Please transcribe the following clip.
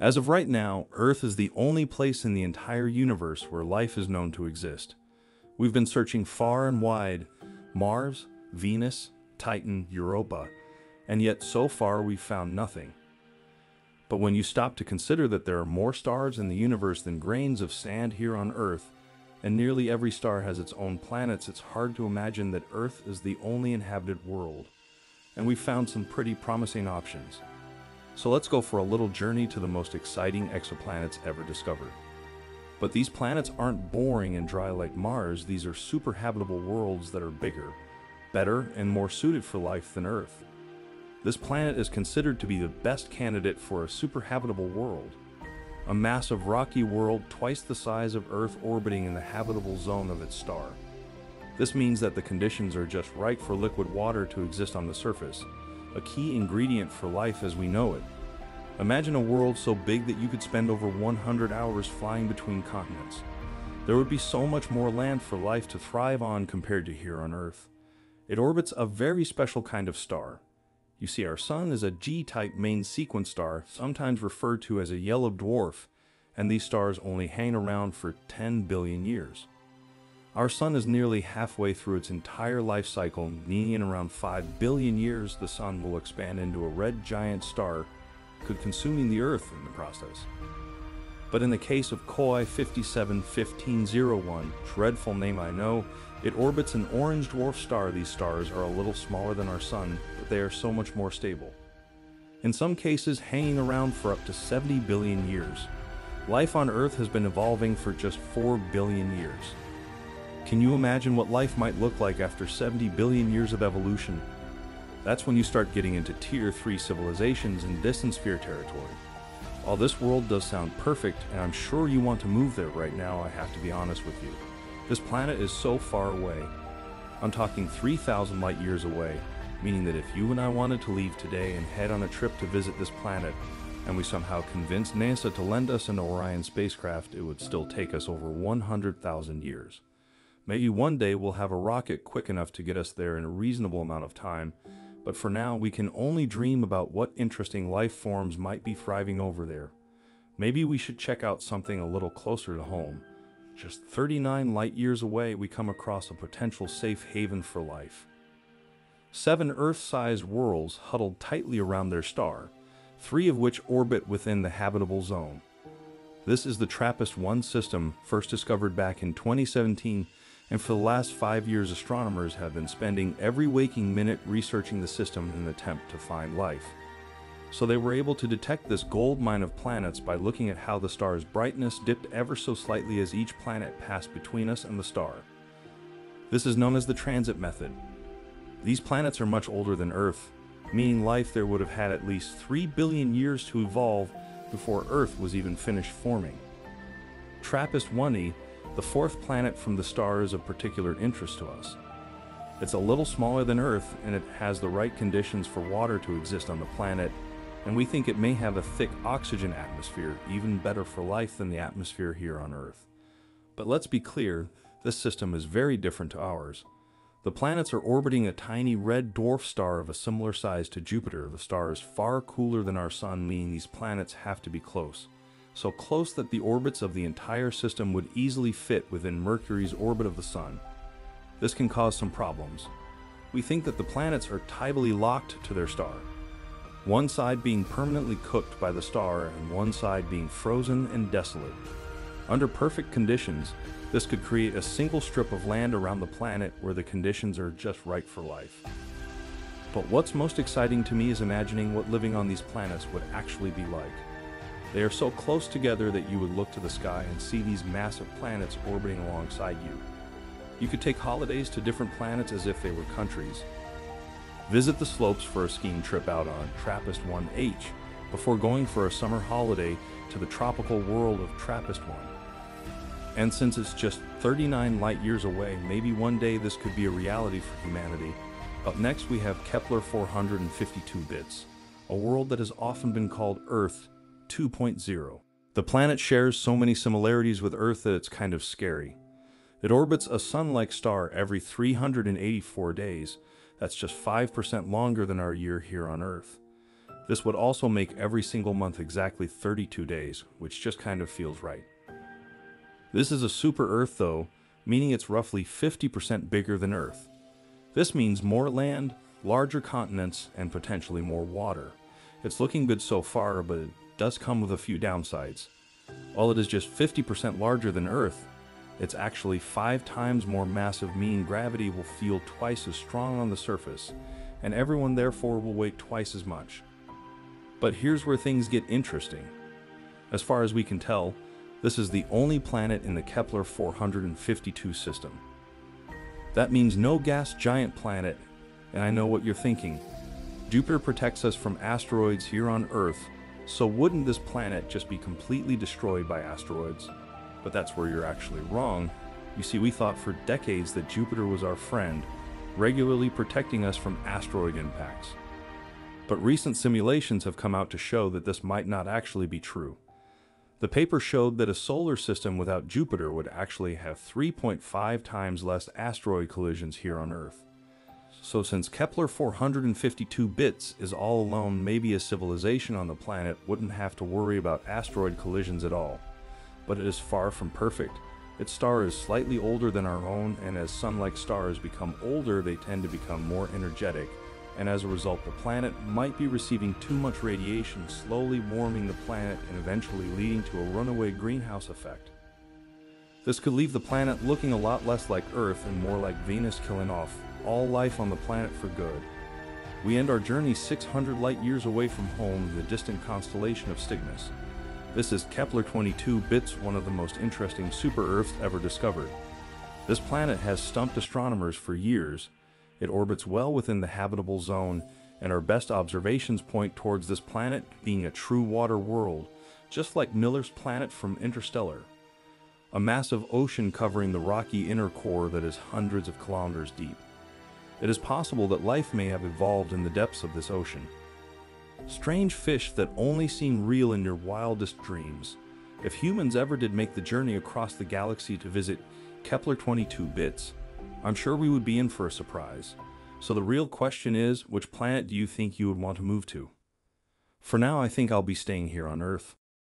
As of right now, Earth is the only place in the entire universe where life is known to exist. We've been searching far and wide Mars, Venus, Titan, Europa, and yet so far we've found nothing. But when you stop to consider that there are more stars in the universe than grains of sand here on Earth, and nearly every star has its own planets, it's hard to imagine that Earth is the only inhabited world. And we've found some pretty promising options. So let's go for a little journey to the most exciting exoplanets ever discovered. But these planets aren't boring and dry like Mars, these are super habitable worlds that are bigger, better, and more suited for life than Earth. This planet is considered to be the best candidate for a super habitable world. A massive rocky world twice the size of Earth orbiting in the habitable zone of its star. This means that the conditions are just right for liquid water to exist on the surface, a key ingredient for life as we know it. Imagine a world so big that you could spend over 100 hours flying between continents. There would be so much more land for life to thrive on compared to here on Earth. It orbits a very special kind of star. You see, our Sun is a G-type main sequence star, sometimes referred to as a yellow dwarf, and these stars only hang around for 10 billion years. Our Sun is nearly halfway through its entire life cycle, meaning in around 5 billion years the Sun will expand into a red giant star could consuming the Earth in the process. But in the case of KOI 571501, dreadful name I know, it orbits an orange dwarf star. These stars are a little smaller than our Sun, but they are so much more stable. In some cases, hanging around for up to 70 billion years. Life on Earth has been evolving for just 4 billion years. Can you imagine what life might look like after 70 billion years of evolution? That's when you start getting into Tier 3 civilizations in Dyson sphere territory. While this world does sound perfect, and I'm sure you want to move there right now, I have to be honest with you. This planet is so far away. I'm talking 3,000 light years away, meaning that if you and I wanted to leave today and head on a trip to visit this planet, and we somehow convinced NASA to lend us an Orion spacecraft, it would still take us over 100,000 years. Maybe one day we'll have a rocket quick enough to get us there in a reasonable amount of time, but for now we can only dream about what interesting life forms might be thriving over there. Maybe we should check out something a little closer to home. Just 39 light years away, we come across a potential safe haven for life. Seven Earth-sized worlds huddled tightly around their star, three of which orbit within the habitable zone. This is the TRAPPIST-1 system, first discovered back in 2017 and for the last five years, astronomers have been spending every waking minute researching the system in an attempt to find life. So they were able to detect this gold mine of planets by looking at how the star's brightness dipped ever so slightly as each planet passed between us and the star. This is known as the transit method. These planets are much older than Earth, meaning life there would have had at least 3 billion years to evolve before Earth was even finished forming. TRAPPIST-1e the fourth planet from the star is of particular interest to us. It's a little smaller than Earth, and it has the right conditions for water to exist on the planet, and we think it may have a thick oxygen atmosphere, even better for life than the atmosphere here on Earth. But let's be clear, this system is very different to ours. The planets are orbiting a tiny red dwarf star of a similar size to Jupiter. The star is far cooler than our Sun, meaning these planets have to be close so close that the orbits of the entire system would easily fit within Mercury's orbit of the Sun. This can cause some problems. We think that the planets are tidally locked to their star, one side being permanently cooked by the star and one side being frozen and desolate. Under perfect conditions, this could create a single strip of land around the planet where the conditions are just right for life. But what's most exciting to me is imagining what living on these planets would actually be like. They are so close together that you would look to the sky and see these massive planets orbiting alongside you. You could take holidays to different planets as if they were countries. Visit the slopes for a skiing trip out on TRAPPIST-1H before going for a summer holiday to the tropical world of TRAPPIST-1. And since it's just 39 light years away, maybe one day this could be a reality for humanity. Up next we have Kepler 452b, a world that has often been called Earth 2.0. The planet shares so many similarities with Earth that it's kind of scary. It orbits a sun-like star every 384 days. That's just 5% longer than our year here on Earth. This would also make every single month exactly 32 days, which just kind of feels right. This is a super Earth, though, meaning it's roughly 50% bigger than Earth. This means more land, larger continents, and potentially more water. It's looking good so far, but does come with a few downsides. While it is just 50% larger than Earth, it's actually five times more massive, meaning gravity will feel twice as strong on the surface, and everyone therefore will weigh twice as much. But here's where things get interesting. As far as we can tell, this is the only planet in the Kepler 452 system. That means no gas giant planet, and I know what you're thinking. Jupiter protects us from asteroids here on Earth, so wouldn't this planet just be completely destroyed by asteroids? But that's where you're actually wrong. You see, we thought for decades that Jupiter was our friend, regularly protecting us from asteroid impacts. But recent simulations have come out to show that this might not actually be true. The paper showed that a solar system without Jupiter would actually have 3.5 times less asteroid collisions here on Earth. So since Kepler 452b is all alone, maybe a civilization on the planet wouldn't have to worry about asteroid collisions at all. But it is far from perfect. Its star is slightly older than our own, and as sun-like stars become older, they tend to become more energetic, and as a result, the planet might be receiving too much radiation, slowly warming the planet and eventually leading to a runaway greenhouse effect. This could leave the planet looking a lot less like Earth and more like Venus killing off all life on the planet for good. We end our journey 600 light years away from home, in the distant constellation of Cygnus. This is Kepler 22b, one of the most interesting super Earths ever discovered. This planet has stumped astronomers for years. It orbits well within the habitable zone, and our best observations point towards this planet being a true water world, just like Miller's planet from Interstellar. A massive ocean covering the rocky inner core that is hundreds of kilometers deep. It is possible that life may have evolved in the depths of this ocean. Strange fish that only seem real in your wildest dreams. If humans ever did make the journey across the galaxy to visit Kepler 22b, I'm sure we would be in for a surprise. So the real question is, which planet do you think you would want to move to? For now, I think I'll be staying here on Earth.